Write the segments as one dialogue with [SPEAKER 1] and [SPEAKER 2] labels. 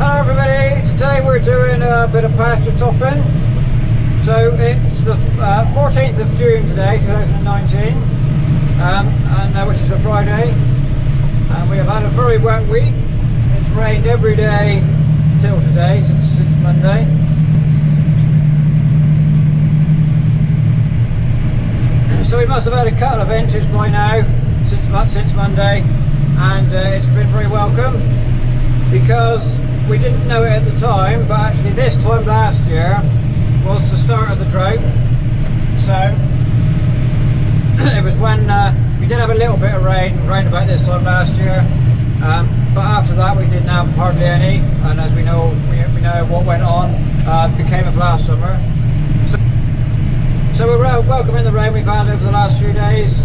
[SPEAKER 1] Hello everybody, today we're doing a bit of pasture topping. So it's the uh, 14th of June today, 2019, um, and uh, which is a Friday. And we have had a very wet week. It's rained every day till today, since, since Monday. So we must have had a couple of inches by now since, since Monday, and uh, it's been very welcome because we didn't know it at the time, but actually this time last year was the start of the drought. So it was when uh, we did have a little bit of rain around about this time last year, um, but after that we didn't have hardly any, and as we know, we, we know what went on uh, became of last summer. So, so we're welcoming the rain we've had over the last few days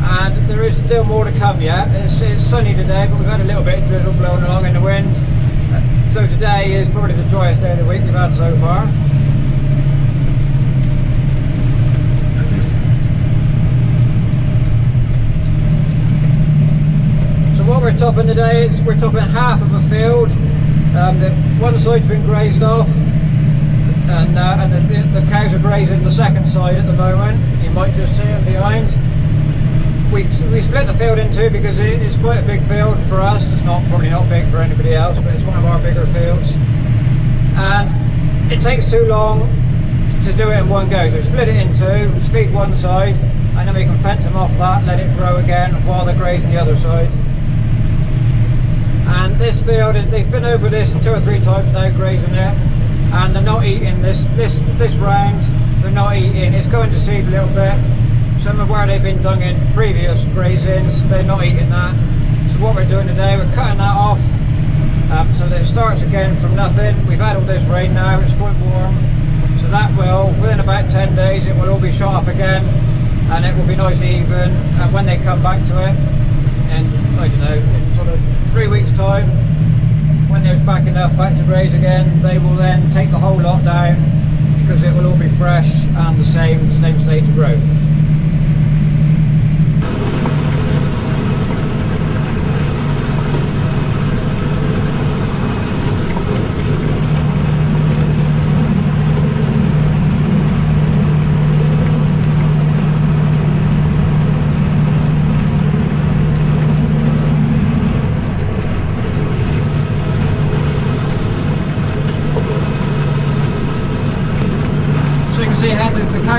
[SPEAKER 1] and there is still more to come yet. It's, it's sunny today but we've had a little bit of drizzle blowing along in the wind so today is probably the driest day of the week we've had so far. So what we're topping today is we're topping half of a field. Um, the, one side's been grazed off and, uh, and the, the, cows are grazing the second side at the moment. You might just see them behind we we split the field in two because it, it's quite a big field for us. It's not probably not big for anybody else, but it's one of our bigger fields. And it takes too long to do it in one go. So we split it in two, feed one side, and then we can fence them off that, let it grow again while they're grazing the other side. And this field is they've been over this two or three times now grazing it, and they're not eating this this this round. They're not eating. It's going to seed a little bit some of where they've been dung in previous grazings, they're not eating that. So what we're doing today, we're cutting that off um, so that it starts again from nothing. We've had all this rain now, it's quite warm. So that will, within about 10 days, it will all be shot up again and it will be nice even. And when they come back to it, and I don't know, in sort of three weeks time, when there's back enough back to graze again, they will then take the whole lot down because it will all be fresh and the same, same stage of growth.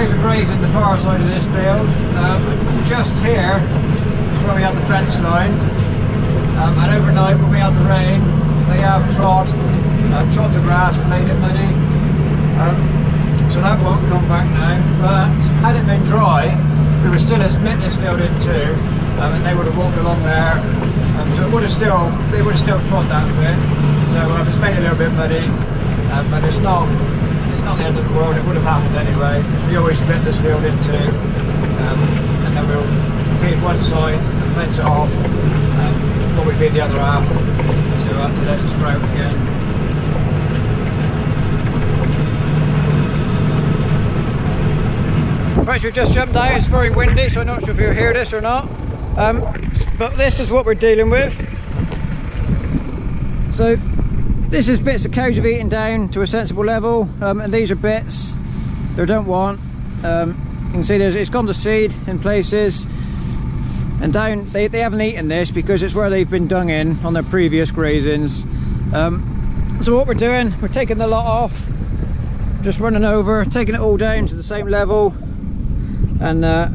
[SPEAKER 1] Grazing the far side of this field. Um, just here is where we had the fence line. Um, and overnight when we had the rain, they have trod, uh, trod the grass and made it muddy. Um, so that won't come back now. But had it been dry, we would still have split field in two, um, and they would have walked along there. Um, so it would have still, they would have still trod that bit. So um, it's made it a little bit muddy, but it's not not the end of the world, it would have happened anyway. We always split this field in two, um, and then we'll feed one side and fence it off, um, before we feed the other half, to, uh, to let it sprout again. Right, we've just jumped out, it's very windy, so I'm not sure if you hear this or not. Um, but this is what we're dealing with. So this is bits the cows have eaten down to a sensible level, um, and these are bits they don't want. Um, you can see there's, it's gone to seed in places, and down they, they haven't eaten this because it's where they've been dung in on their previous grazings. Um, so what we're doing, we're taking the lot off, just running over, taking it all down to the same level, and uh,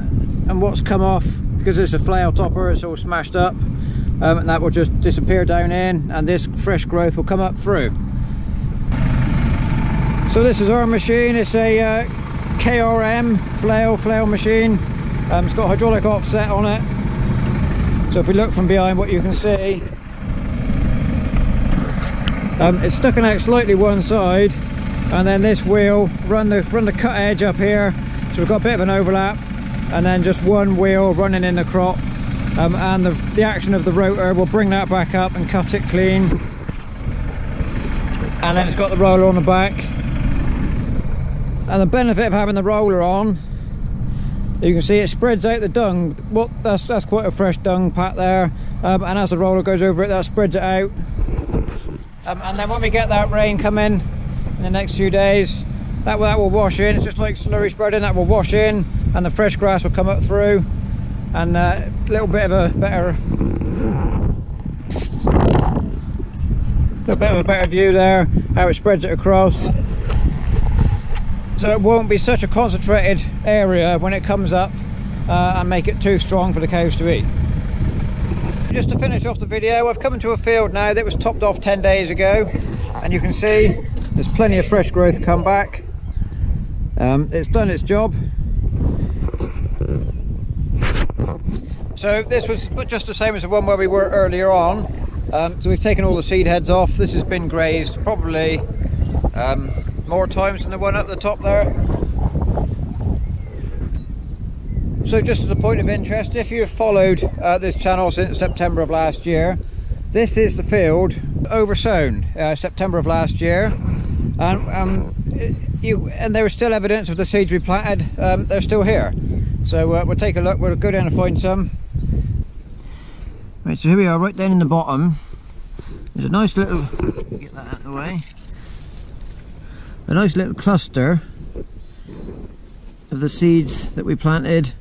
[SPEAKER 1] and what's come off because it's a flail topper, it's all smashed up um, and that will just disappear down in and this fresh growth will come up through. So this is our machine, it's a uh, KRM flail flail machine. Um, it's got hydraulic offset on it. So if we look from behind what you can see, um, it's sticking out slightly one side and then this wheel run the run the cut edge up here so we've got a bit of an overlap and then just one wheel running in the crop um, and the, the action of the rotor will bring that back up and cut it clean. And then it's got the roller on the back. And the benefit of having the roller on you can see it spreads out the dung. Well that's that's quite a fresh dung pat there. Um, and as the roller goes over it that spreads it out. Um, and then when we get that rain coming in the next few days, that that will wash in. It's just like slurry spreading, that will wash in and the fresh grass will come up through and uh, a little bit of a better a bit of a better view there how it spreads it across. So it won't be such a concentrated area when it comes up uh, and make it too strong for the cows to eat. Just to finish off the video I've come into a field now that was topped off 10 days ago and you can see there's plenty of fresh growth come back. Um, it's done its job so this was just the same as the one where we were earlier on. Um, so we've taken all the seed heads off. This has been grazed probably um, more times than the one up the top there. So just as a point of interest if you've followed uh, this channel since September of last year this is the field oversown uh, September of last year. And um, you and there was still evidence of the seeds we planted um, they're still here. So uh, we'll take a look. We'll go down and find some right so here we are right down in the bottom. There's a nice little get that out of the way. A nice little cluster of the seeds that we planted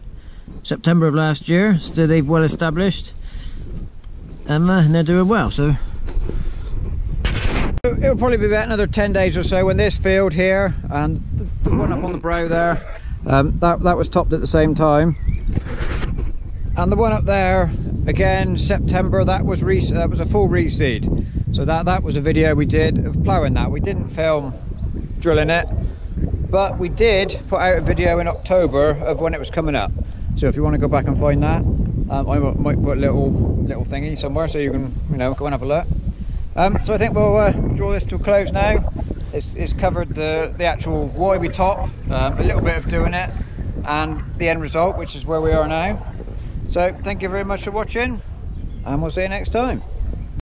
[SPEAKER 1] September of last year. So they've well established. And, uh, and they're doing well so. It'll probably be about another 10 days or so when this field here and the one up on the brow there um, that, that was topped at the same time. And the one up there again September that was re that was a full reseed so that that was a video we did of ploughing that we didn't film drilling it but we did put out a video in October of when it was coming up so if you want to go back and find that um, I might put a little little thingy somewhere so you can you know go and have a look um, so I think we'll uh, draw this to a close now. It's, it's covered the, the actual why we top, um, a little bit of doing it, and the end result, which is where we are now. So thank you very much for watching, and we'll see you next time.